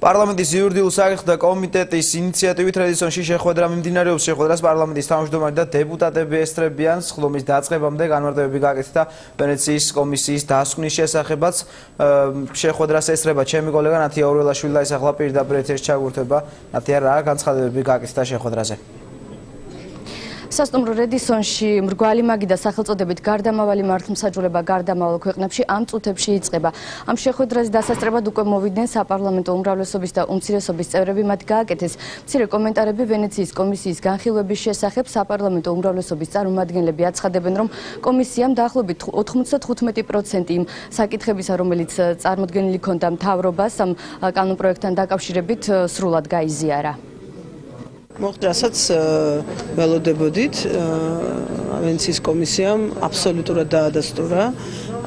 პარლამენტის იურიდიულ საკითხთა კომიტეტის ინიციატივით რედისონში შეხვედრა მიმდინარეობს. შეხვედრას პარლამენტის თავმჯდომარე და დეპუტატები ესწრებიან სხდომის დაწყებამდე განმარტებები გაკეთდა ვენეციის კომისიის დასკვნის შესახებაც. შეხვედრას ესწრება ჩემი კოლეგა ნათია ორველაშვილი და ისახლა პირდაპირ ეთერში ჩაგურთება. ნათია რა განცხადებები გაკეთდა შეხვედრაზე? სასტუმრო რედისონში მრგვალი მაგი და სახელწოდებით გარდამავალი მართლმსაჯულება გარდამავალ ქვეყნებში ამ წუთებში იწყება. ამ შეხვედრაზე დასასწრებად უკვე მოვიდნენ საპარლამენტო უმრავლესობის და უმცირესობის წევრები, მათ გააკეთეს მცირე კომენტარები ვენეციის კომისიის განხილვების შესახებ. საპარლამენტო უმრავლესობის წარმომადგენლები აცხადებენ, რომ კომისიამ დაახლოებით 95% იმ საკითხებისა, რომელიც წარმოქმნილი ქონდა მთავრობას ამ კანონპროექტთან დაკავშირებით, სრულად გაიზიარა. მოხდასაც ველოდებოდით ვენციის კომისიამ აბსოლუტურად დაადასტურა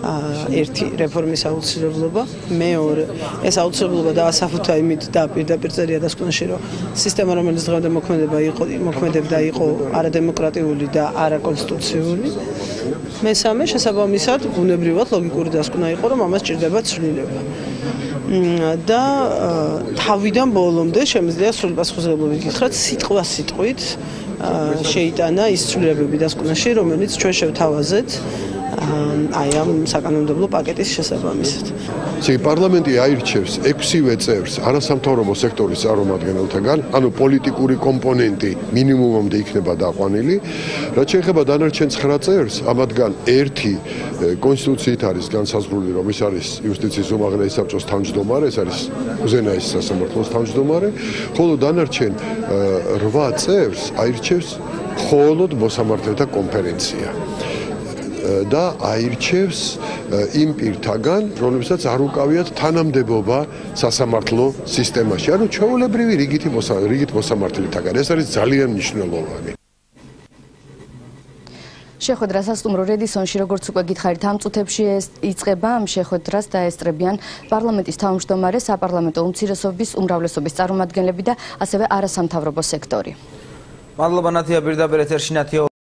ერთი რეფორმის აუცილებლობა, მეორე ეს აუცილებლობა დაასაფუთა იმით და პირდაპირ წერია დასკვნაში, რომ სისტემა რომელიც დღემდე მოქმედება იყო, მოქმედებდა იყო არადემოკრატიული და არაკონსტიტუციური. მესამე შესაბამისად, ბუნებრივად ლოგიკური დასკვნა იყო, რომ ამას ჭირდება ცვლილება. და თავიდან ბოლომდე შემიძლია სრული პასუხისმგებლობით გითხრათ სიტყვა სიტყვით შეიტანა ის ცვლილებები დასკვნაში რომელიც ჩვენ შევთავაზეთ აი ამ საკანონმდებლო პაკეტის შესაბამისად. ესე პარლამენტი აირჩევს 6-ვე წევრს არასამთავრობო სექტორის წარმომადგენელთაგან, ანუ პოლიტიკური კომპონენტი მინიმუმამდე იქნება დაყვანილი. რაც შეეხება დანარჩენ 9 წევრს, ამათგან ერთი კონსტიტუციით არის განსაზღვრული, რომ ის არის იუსტიციის უმაღლესი საბჭოს თავმჯდომარე, ეს არის უზენაესი სასამართლოს თავმჯდომარე, ხოლო დანარჩენ 8 წევრს აირჩევს მხოლოდ მოსამართლეთა კონფერენცია. და აირჩევს იმ პირთაგან, რომლებსაც არ უკავიათ თანამდებობა სასამართლო სისტემაში. ანუ ჩვეულებრივი რიგითი რიგით მოსამართლეთაგან. ეს არის ძალიან მნიშვნელოვანი. შეხვედრა სასტუმრო რედისონში როგორც უკვე გითხარით ამ წუთებში იწყება ამ შეხვედრას დაესწრებიან პარლამენტის თავმჯდომარე საპარლამენტო უმცირესობის უმრავლესობის წარმომადგენლები და ასევე არასამთავრობო სექტორი. მადლობა ნათია პირდაპირ ეთერში ნათია